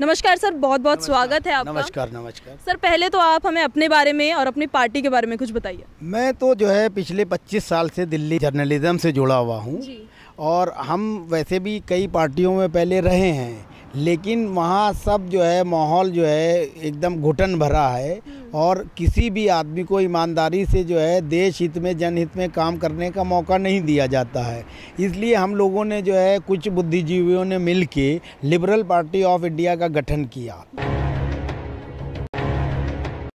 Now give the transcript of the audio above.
नमस्कार सर बहुत बहुत स्वागत है आपका। नमस्कार नमस्कार। सर पहले तो आप हमें अपने बारे में और अपनी पार्टी के बारे में कुछ बताइए। मैं तो जो है पिछले 25 साल से दिल्ली जर्नलिज्म से जुड़ा हुआ हूँ और हम वैसे भी कई पार्टियों में पहले रहे हैं। लेकिन वहाँ सब जो है माहौल जो है एकदम घुटन भरा है। और किसी भी आदमी को ईमानदारी से जो है देश हित में जनहित में काम करने का मौका नहीं दिया जाता है। इसलिए हम लोगों ने जो है कुछ बुद्धिजीवियों ने मिल के लिबरल पार्टी ऑफ़ इंडिया का गठन किया।